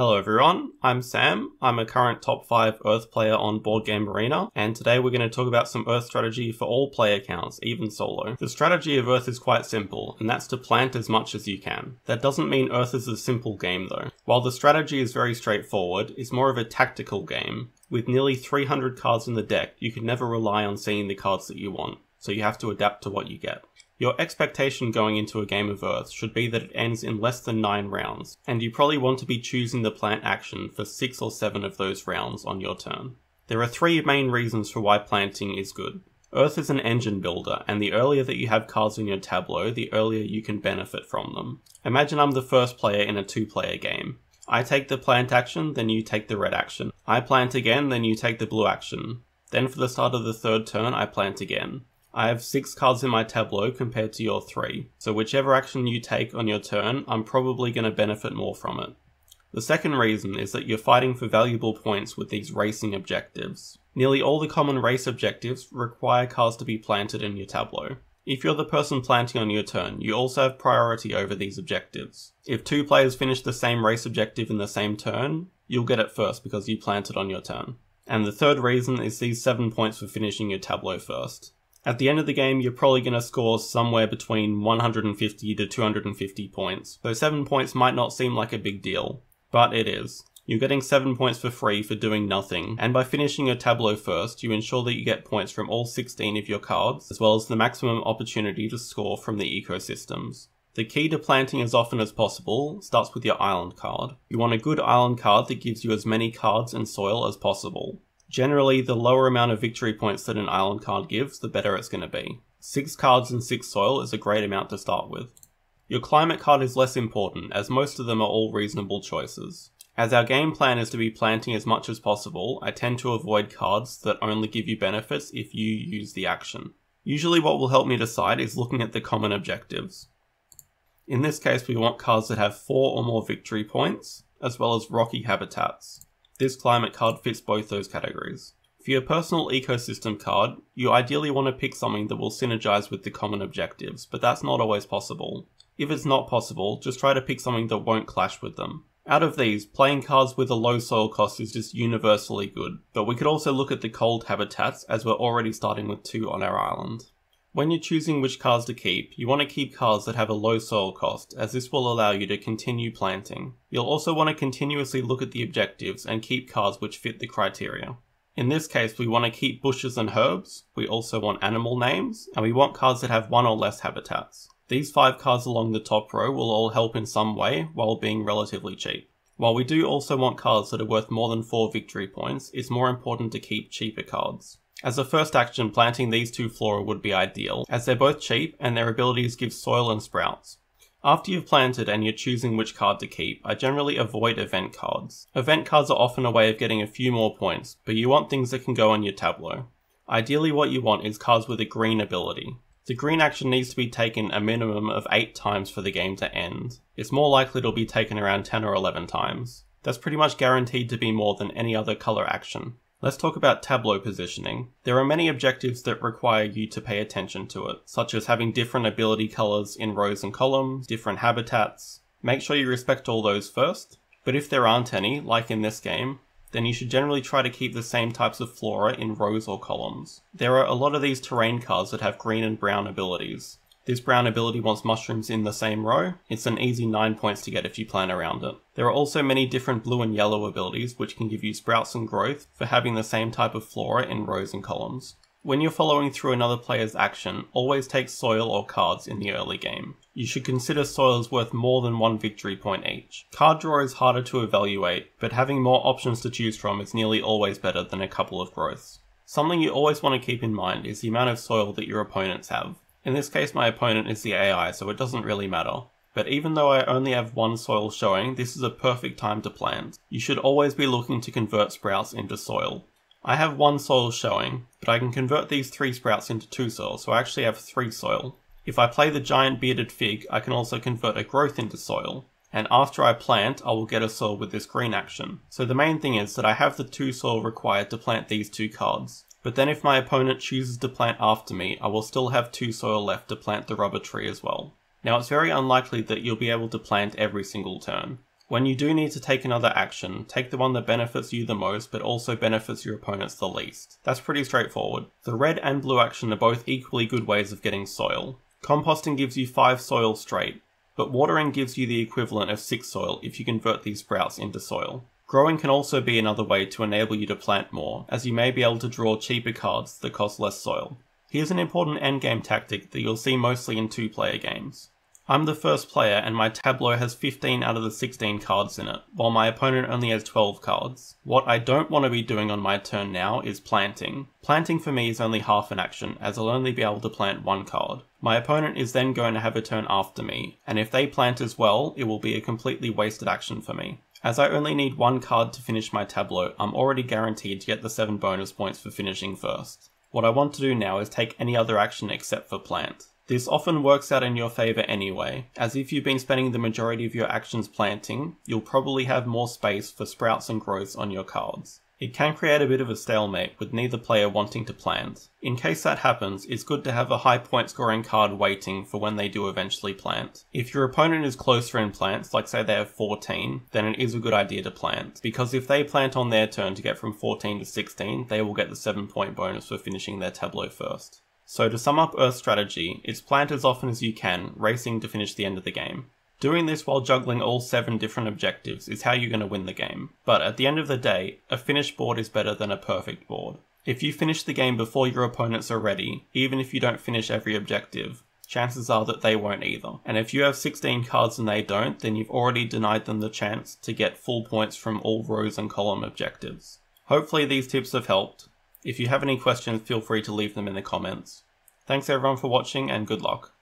Hello everyone, I'm Sam. I'm a current top 5 Earth player on Board Game Arena, and today we're going to talk about some Earth strategy for all player counts, even solo. The strategy of Earth is quite simple, and that's to plant as much as you can. That doesn't mean Earth is a simple game though. While the strategy is very straightforward, it's more of a tactical game. With nearly 300 cards in the deck, you can never rely on seeing the cards that you want, so you have to adapt to what you get. Your expectation going into a game of Earth should be that it ends in less than 9 rounds, and you probably want to be choosing the plant action for 6 or 7 of those rounds on your turn. There are three main reasons for why planting is good. Earth is an engine builder, and the earlier that you have cards in your tableau, the earlier you can benefit from them. Imagine I'm the first player in a two player game. I take the plant action, then you take the red action. I plant again, then you take the blue action. Then for the start of the third turn, I plant again. I have 6 cards in my tableau compared to your 3, so whichever action you take on your turn, I'm probably going to benefit more from it. The second reason is that you're fighting for valuable points with these racing objectives. Nearly all the common race objectives require cards to be planted in your tableau. If you're the person planting on your turn, you also have priority over these objectives. If two players finish the same race objective in the same turn, you'll get it first because you planted on your turn. And the third reason is these 7 points for finishing your tableau first. At the end of the game, you're probably going to score somewhere between 150 to 250 points, so 7 points might not seem like a big deal, but it is. You're getting 7 points for free for doing nothing, and by finishing your tableau first, you ensure that you get points from all 16 of your cards, as well as the maximum opportunity to score from the ecosystems. The key to planting as often as possible starts with your island card. You want a good island card that gives you as many cards and soil as possible. Generally, the lower amount of victory points that an island card gives, the better it's going to be. 6 cards and 6 soil is a great amount to start with. Your climate card is less important, as most of them are all reasonable choices. As our game plan is to be planting as much as possible, I tend to avoid cards that only give you benefits if you use the action. Usually what will help me decide is looking at the common objectives. In this case we want cards that have 4 or more victory points, as well as rocky habitats. This climate card fits both those categories. For your personal ecosystem card, you ideally want to pick something that will synergize with the common objectives, but that's not always possible. If it's not possible, just try to pick something that won't clash with them. Out of these, playing cards with a low soil cost is just universally good, but we could also look at the cold habitats as we're already starting with two on our island. When you're choosing which cards to keep, you want to keep cards that have a low soil cost, as this will allow you to continue planting. You'll also want to continuously look at the objectives and keep cards which fit the criteria. In this case, we want to keep bushes and herbs, we also want animal names, and we want cards that have one or less habitats. These five cards along the top row will all help in some way, while being relatively cheap. While we do also want cards that are worth more than 4 victory points, it's more important to keep cheaper cards. As a first action, planting these two flora would be ideal, as they're both cheap and their abilities give soil and sprouts. After you've planted and you're choosing which card to keep, I generally avoid event cards. Event cards are often a way of getting a few more points, but you want things that can go on your tableau. Ideally what you want is cards with a green ability. The green action needs to be taken a minimum of 8 times for the game to end. It's more likely it'll be taken around 10 or 11 times. That's pretty much guaranteed to be more than any other colour action. Let's talk about tableau positioning. There are many objectives that require you to pay attention to it, such as having different ability colours in rows and columns, different habitats. Make sure you respect all those first, but if there aren't any, like in this game, then you should generally try to keep the same types of flora in rows or columns. There are a lot of these terrain cards that have green and brown abilities, this brown ability wants mushrooms in the same row. It's an easy 9 points to get if you plan around it. There are also many different blue and yellow abilities which can give you sprouts and growth for having the same type of flora in rows and columns. When you're following through another player's action, always take soil or cards in the early game. You should consider soil as worth more than one victory point each. Card draw is harder to evaluate, but having more options to choose from is nearly always better than a couple of growths. Something you always want to keep in mind is the amount of soil that your opponents have. In this case my opponent is the AI, so it doesn't really matter. But even though I only have one soil showing, this is a perfect time to plant. You should always be looking to convert sprouts into soil. I have one soil showing, but I can convert these three sprouts into two soil, so I actually have three soil. If I play the giant bearded fig, I can also convert a growth into soil. And after I plant, I will get a soil with this green action. So the main thing is that I have the two soil required to plant these two cards. But then if my opponent chooses to plant after me, I will still have two soil left to plant the rubber tree as well. Now it's very unlikely that you'll be able to plant every single turn. When you do need to take another action, take the one that benefits you the most but also benefits your opponents the least. That's pretty straightforward. The red and blue action are both equally good ways of getting soil. Composting gives you 5 soil straight, but watering gives you the equivalent of 6 soil if you convert these sprouts into soil. Growing can also be another way to enable you to plant more, as you may be able to draw cheaper cards that cost less soil. Here's an important endgame tactic that you'll see mostly in two player games. I'm the first player and my tableau has 15 out of the 16 cards in it, while my opponent only has 12 cards. What I don't want to be doing on my turn now is planting. Planting for me is only half an action, as I'll only be able to plant one card. My opponent is then going to have a turn after me, and if they plant as well, it will be a completely wasted action for me. As I only need one card to finish my tableau, I'm already guaranteed to get the 7 bonus points for finishing first. What I want to do now is take any other action except for plant. This often works out in your favour anyway, as if you've been spending the majority of your actions planting, you'll probably have more space for sprouts and growths on your cards. It can create a bit of a stalemate with neither player wanting to plant. In case that happens, it's good to have a high point scoring card waiting for when they do eventually plant. If your opponent is closer in plants, like say they have 14, then it is a good idea to plant, because if they plant on their turn to get from 14 to 16, they will get the 7 point bonus for finishing their tableau first. So to sum up Earth's strategy, it's plant as often as you can, racing to finish the end of the game. Doing this while juggling all 7 different objectives is how you're going to win the game. But at the end of the day, a finished board is better than a perfect board. If you finish the game before your opponents are ready, even if you don't finish every objective, chances are that they won't either. And if you have 16 cards and they don't, then you've already denied them the chance to get full points from all rows and column objectives. Hopefully these tips have helped. If you have any questions, feel free to leave them in the comments. Thanks everyone for watching and good luck.